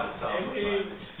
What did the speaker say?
South Carolina.